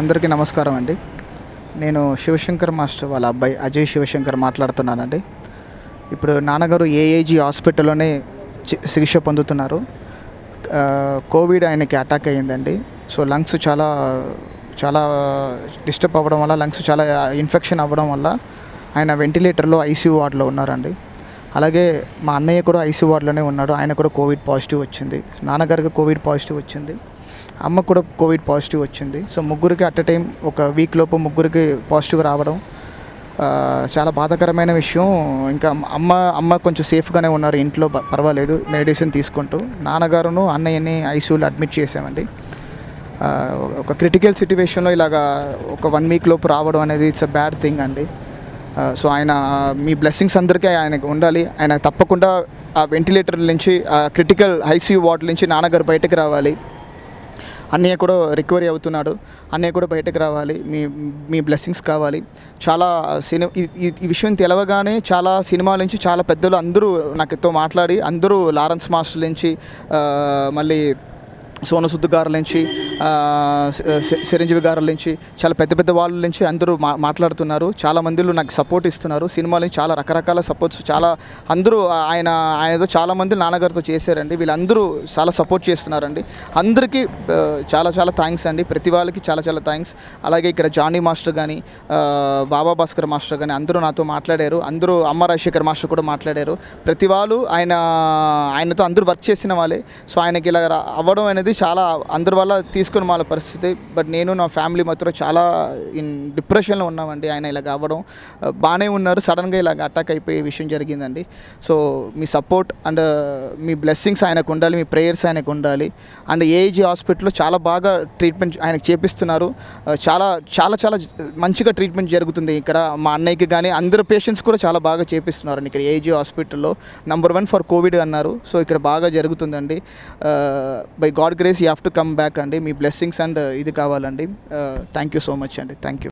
అందరికీ నమస్కారం అండి. నేను శివశంకర్ మాస్టర్ వాళ్ళ అబ్బాయి అజయ్ శివశంకర్ మాట్లాడుతున్నానండి. ఇప్పుడు నాన్నగారు ఏఏజీ హాస్పిటల్లోనే చికిత్స పొందుతున్నారు. కోవిడ్ ఆయనకి అటాక్ అయ్యిందండి. సో లంగ్స్ చాలా చాలా డిస్టర్బ్ అవ్వడం వల్ల లంగ్స్ చాలా ఇన్ఫెక్షన్ అవ్వడం వల్ల ఆయన వెంటిలేటర్లో ఐసీయూ వార్డులో ఉన్నారండి. అలాగే మా అన్నయ్య కూడా ఐసీ వార్డులోనే ఉన్నాడు. ఆయన కూడా కోవిడ్ పాజిటివ్ వచ్చింది. నాన్నగారికి కోవిడ్ పాజిటివ్ వచ్చింది. అమ్మకు కూడా కోవిడ్ పాజిటివ్ వచ్చింది. సో ముగ్గురికి అట్ ఎ టైం ఒక వీక్ లోపు ముగ్గురికి పాజిటివ్ రావడం చాలా బాధాకరమైన విషయం. ఇంకా అమ్మ అమ్మ కొంచెం సేఫ్గానే ఉన్నారు. ఇంట్లో ప- పర్వాలేదు. మెడిసిన్ తీసుకుంటూ నాన్నగారును అన్నయ్యని ఐసీయూలో అడ్మిట్ చేసామండి ఒక క్రిటికల్ సిచ్యువేషన్లో ఇలాగా ఒక వన్ వీక్ లోపు రావడం అనేది ఇట్స్ అ బ్యాడ్ థింగ్ అండి. సో ఆయన మీ బ్లెస్సింగ్స్ అందరికీ ఆయనకు ఉండాలి. ఆయన తప్పకుండా ఆ వెంటిలేటర్ నుంచి ఆ క్రిటికల్ ఐసీయూ వార్డ్ నుంచి నాన్నగారు బయటకు రావాలి. అన్నయ్య కూడా రికవరీ అవుతున్నాడు. అన్నయ్య కూడా బయటకు రావాలి. మీ మీ బ్లెస్సింగ్స్ కావాలి. చాలా సినిమా ఈ విషయం తెలవగానే చాలా సినిమాల నుంచి చాలా పెద్దలు అందరూ నాకుతో మాట్లాడి అందరూ లారెన్స్ మాస్టర్ నుంచి మళ్ళీ సోనసుద్దు గారుల నుంచి చిరంజీవి గారుల నుంచి చాలా పెద్ద పెద్ద వాళ్ళ నుంచి అందరూ మా మాట్లాడుతున్నారు. చాలా మందిలో నాకు సపోర్ట్ ఇస్తున్నారు. సినిమాల చాలా రకరకాల సపోర్ట్స్ చాలా అందరూ ఆయన ఆయనతో చాలా మంది నాన్నగారితో చేశారండి. వీళ్ళందరూ చాలా సపోర్ట్ చేస్తున్నారండి. అందరికీ చాలా చాలా థ్యాంక్స్ అండి. ప్రతి వాళ్ళకి చాలా చాలా థ్యాంక్స్ అలాగే ఇక్కడ జానీ మాస్టర్ కానీ బాబా భాస్కర్ మాస్టర్ కానీ అందరూ నాతో మాట్లాడారు. అందరూ అమ్మ రాజశేఖర్ మాస్టర్ కూడా మాట్లాడారు. ప్రతి వాళ్ళు ఆయన ఆయనతో అందరూ వర్క్ చేసిన వాళ్ళే. సో ఆయనకి ఇలా అవ్వడం అనేది చాలా అందరి వల్ల తీసుకుని వాళ్ళ పరిస్థితి. బట్ నేను నా ఫ్యామిలీ మాత్రం చాలా ఇన్ డిప్రెషన్లో ఉన్నామండి. ఆయన ఇలా అవ్వడం బాగానే ఉన్నారు. సడన్గా ఇలాగ అటాక్ అయిపోయే విషయం జరిగిందండి. సో మీ సపోర్ట్ అండ్ uh, మీ బ్లెస్సింగ్స్ ఆయనకు ఉండాలి మీ ప్రేయర్స్ ఆయనకు ఉండాలి. అండ్ ఏజీ హాస్పిటల్లో చాలా బాగా ట్రీట్మెంట్ ఆయనకు చేపిస్తున్నారు. చాలా చాలా చాలా మంచిగా ట్రీట్మెంట్ జరుగుతుంది ఇక్కడ. మా అన్నయ్యకి కానీ అందరు పేషెంట్స్ కూడా చాలా బాగా చేపిస్తున్నారండి ఇక్కడ ఏజీ హాస్పిటల్లో నంబర్ వన్ ఫర్ కోవిడ్ అన్నారు. సో ఇక్కడ బాగా జరుగుతుందండి. By god grace you have to come back అండి. మీ బ్లెస్సింగ్స్ అండ్ ఇది కావాలండి. థ్యాంక్ యూ సో మచ్ అండి. Thank you